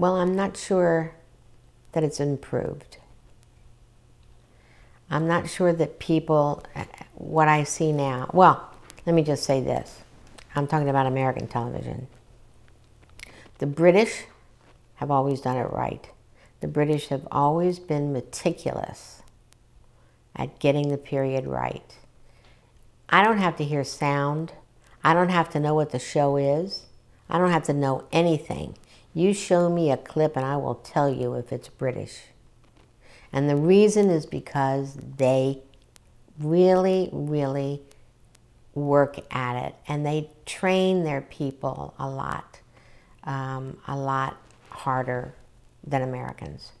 Well, I'm not sure that it's improved. I'm not sure that people, uh, what I see now, well, let me just say this. I'm talking about American television. The British have always done it right. The British have always been meticulous at getting the period right. I don't have to hear sound. I don't have to know what the show is. I don't have to know anything. You show me a clip and I will tell you if it's British. And the reason is because they really, really work at it and they train their people a lot, um, a lot harder than Americans.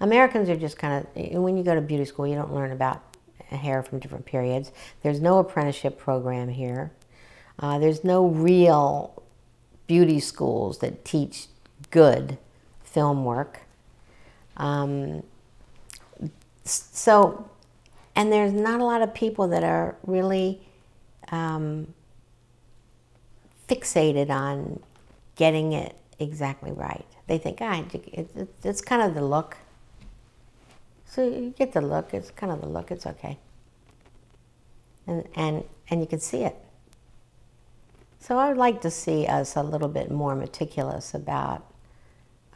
Americans are just kind of, when you go to beauty school, you don't learn about hair from different periods. There's no apprenticeship program here. Uh, there's no real beauty schools that teach good film work. Um, so, and there's not a lot of people that are really um, fixated on getting it exactly right. They think, ah, it's kind of the look. So you get the look, it's kind of the look, it's okay. And, and, and you can see it. So I would like to see us a little bit more meticulous about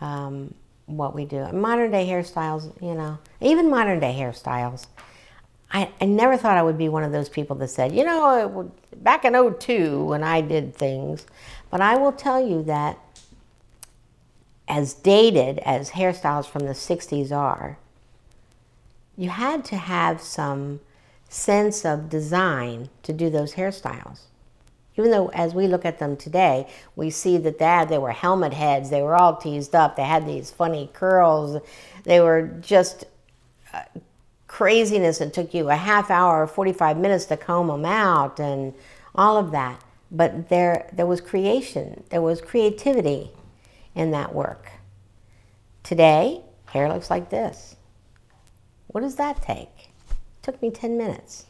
um, what we do. Modern day hairstyles, you know, even modern day hairstyles. I, I never thought I would be one of those people that said, you know, back in 02 when I did things. But I will tell you that as dated as hairstyles from the 60s are, you had to have some sense of design to do those hairstyles. Even though, as we look at them today, we see that they, had, they were helmet heads, they were all teased up, they had these funny curls, they were just uh, craziness. It took you a half hour or 45 minutes to comb them out and all of that. But there, there was creation, there was creativity in that work. Today, hair looks like this. What does that take? It took me 10 minutes.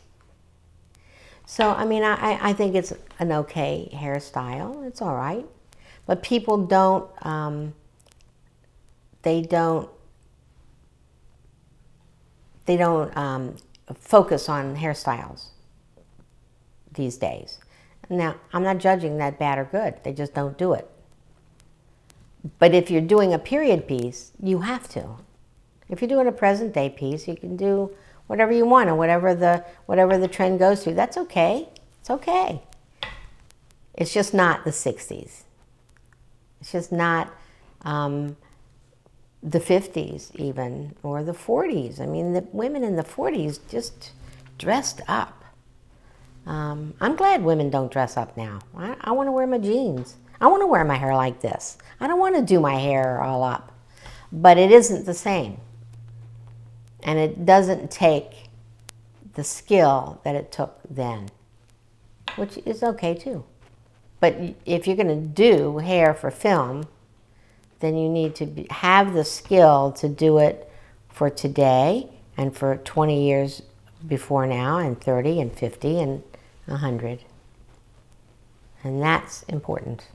So, I mean, I, I think it's an okay hairstyle. It's all right. But people don't, um, they don't, they don't um, focus on hairstyles these days. Now, I'm not judging that bad or good. They just don't do it. But if you're doing a period piece, you have to. If you're doing a present day piece, you can do whatever you want and whatever the whatever the trend goes to. That's okay. It's okay. It's just not the 60s. It's just not um, the 50s even or the 40s. I mean, the women in the 40s just dressed up. Um, I'm glad women don't dress up now. I, I want to wear my jeans. I want to wear my hair like this. I don't want to do my hair all up. But it isn't the same. And it doesn't take the skill that it took then, which is okay too. But if you're going to do hair for film, then you need to have the skill to do it for today and for 20 years before now, and 30 and 50 and 100. And that's important.